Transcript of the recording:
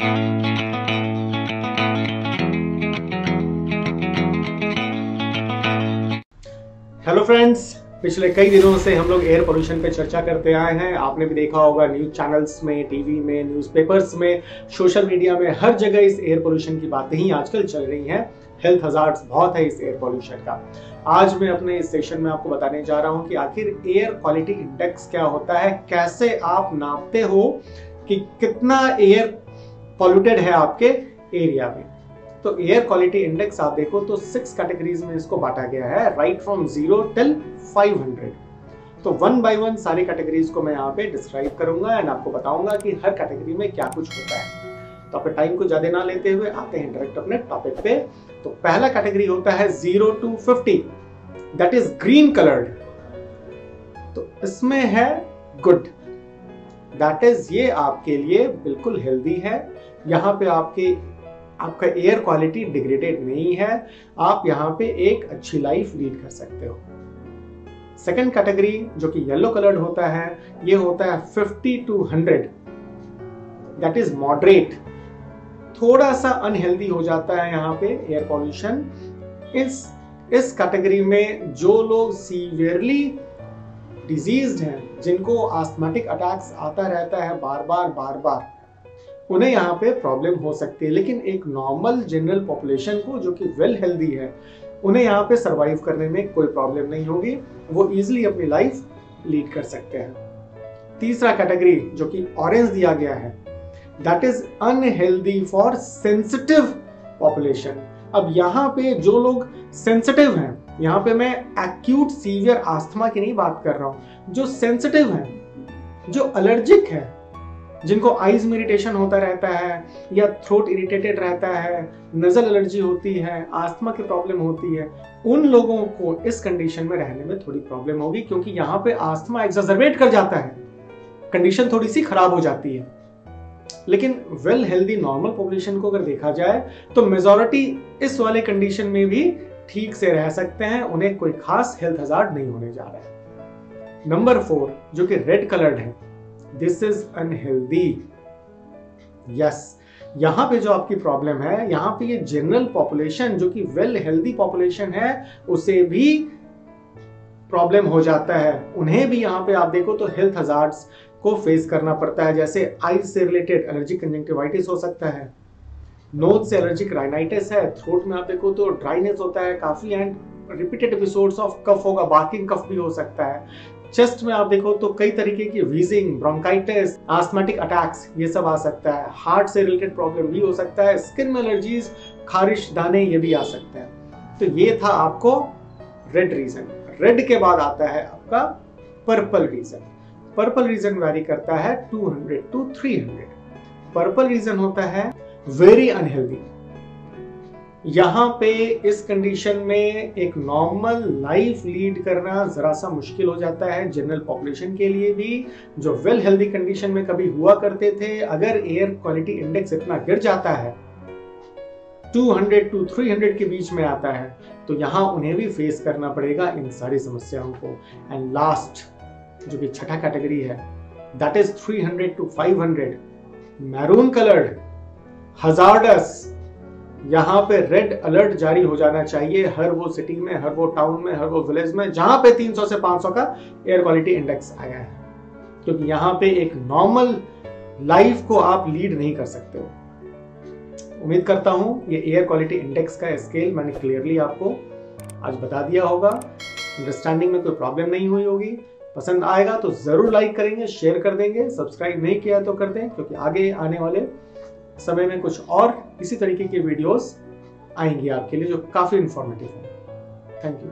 Hello friends पिछले कई दिनों से हम लोग एयर पोल्यूशन पे चर्चा करते आए हैं। आपने भी देखा होगा न्यूज़ चैनल्स में टीवी में न्यूज़पेपर्स में सोशल मीडिया में, हर जगह इस एयर पोल्यूशन की बातें ही आजकल चल रही हैं। हेल्थ हजार्ड्स बहुत है इस एयर पोल्यूशन का। आज मैं अपने इस सेशन में आपको बताने जा रहा हूँ कि आखिर एयर क्वालिटी इंडेक्स क्या होता है? कैसे आप नापते हो कि कितना एयर पॉल्यूटेड है आपके एरिया में। तो एयर क्वालिटी इंडेक्स आप देखो तो सिक्स कैटेगरीज में इसको बांटा गया है राइट फ्रॉम ज़ीरो टिल 500 तो वन बाय वन सारी कैटेगरीज को मैं यहाँ पे डिस्क्राइब करूँगा एंड आपको बताऊँगा कि हर कैटेगरी में क्या कुछ होता है। तो अपने टाइम को ज़्यादा ना लेते हुए आते हैं डायरेक्ट अपने टॉपिक पे। तो पहला कैटेगरी होता है zero to fifty that is green coloured तो इसमें है गुड दैट इज़ ये आपके लिए बिल्कुल हेल्दी है। यहाँ पे आपके, आपका एयर क्वालिटी डिग्रेडेड नहीं है। आप यहाँ पे एक अच्छी लाइफ लीड कर सकते हो। सेकेंड कैटेगरी जो कि येलो कलर्ड होता है, ये होता है 50 टू 100 दैट इज़ मॉडरेट थोड़ा सा अनहेल्दी हो जाता है यहाँ पे एयर पॉल्यूशन इस इस कैटेगरी में जो लोग सीवियरली डिज़ीज़ हैं, जिनको आस्थमेटिक अटैक्स आता रहता है बार बार बार बार उन्हें यहाँ पे प्रॉब्लम हो सकती है। लेकिन एक नॉर्मल जनरल पॉपुलेशन को, जो कि वेल हेल्दी है, उन्हें यहाँ पे सरवाइव करने में कोई प्रॉब्लम नहीं होगी। वो इजिली अपनी लाइफ लीड कर सकते हैं। तीसरा कैटेगरी जो कि ऑरेंज दिया गया है that is unhealthy for sensitive population अब यहाँ पे जो लोग सेंसिटिव हैं यहाँ पे मैं एक्यूट सीवियर आस्थमा की नहीं बात कर रहा हूँ, जो सेंसिटिव है, जो अलर्जिक है, जिनको आईज में इरिटेशन होता रहता है या थ्रोट इरिटेटेड रहता है नजल एलर्जी होती है आस्थमा की प्रॉब्लम होती है, उन लोगों को इस कंडीशन में रहने में थोड़ी प्रॉब्लम होगी क्योंकि यहाँ पे आस्थमा एक्सजर्बेट कर जाता है। कंडीशन थोड़ी सी खराब हो जाती है। लेकिन वेल हेल्दी नॉर्मल पॉपुलेशन को अगर देखा जाए तो मेजोरिटी इस वाले कंडीशन में भी ठीक से रह सकते हैं, उन्हें कोई खास हेल्थ हजार्ड नहीं होने जा रहा है। नंबर फोर जो कि रेड कलर्ड है दिस इज़ अनहेल्दी यस यहाँ पे जो आपकी प्रॉब्लम है, यहाँ पे ये जनरल पॉपुलेशन जो कि वेल हेल्दी पॉपुलेशन है, उसे भी प्रॉब्लम हो जाता है। उन्हें भी यहाँ पे आप देखो तो हेल्थ हजार्ड्स को फेस करना पड़ता है, जैसे आईज से रिलेटेड एलर्जिक कंजंक्टिवाइटिस हो सकता है। नोज़ से एलर्जिक राइनाइटिस है थ्रोट में आप देखो तो ड्राइनेस होता है काफ़ी and repeated episodes of cough होगा बार्किंग कफ भी हो सकता है। चेस्ट में आप देखो तो कई तरीके की वीजिंग ब्रोंकाइटिस आस्थमेटिक अटैक्स ये सब आ सकता है। हार्ट से रिलेटेड प्रॉब्लम भी हो सकता है स्किन में एलर्जीज खारिश, दाने, ये भी आ सकते हैं। तो ये था आपको रेड रीजन रेड के बाद आता है आपका purple region purple region vary करता है 200 टू 300 पर्पल रीजन होता है वेरी अनहेल्दी यहाँ पे इस कंडीशन में एक नॉर्मल लाइफ लीड करना जरा सा मुश्किल हो जाता है जनरल पॉपुलेशन के लिए भी, जो वेल हेल्दी कंडीशन में कभी हुआ करते थे, अगर एयर क्वालिटी इंडेक्स इतना गिर जाता है 200 टू 300 के बीच में आता है तो यहाँ उन्हें भी फेस करना पड़ेगा इन सारी समस्याओं को। एंड लास्ट जो कि छठा कैटेगरी है that is 300 to 500 maroon coloured hazardous यहाँ पे रेड अलर्ट जारी हो जाना चाहिए हर वो सिटी में, हर वो टाउन में, हर वो विलेज में, जहाँ पे 300 से 500 का एयर क्वालिटी इंडेक्स आया है। क्योंकि तो यहाँ पे एक नॉर्मल लाइफ को आप लीड नहीं कर सकते हो। उम्मीद करता हूँ ये एयर क्वालिटी इंडेक्स का स्केल मैंने क्लियरली आपको आज बता दिया होगा। अंडरस्टैंडिंग में कोई प्रॉब्लम नहीं हुई होगी। पसंद आएगा तो ज़रूर लाइक करेंगे शेयर कर देंगे सब्सक्राइब नहीं किया तो कर दें, क्योंकि आगे आने वाले समय में कुछ और इसी तरीके के वीडियोस आएँगे आपके लिए जो काफ़ी इंफॉर्मेटिव है। Thank you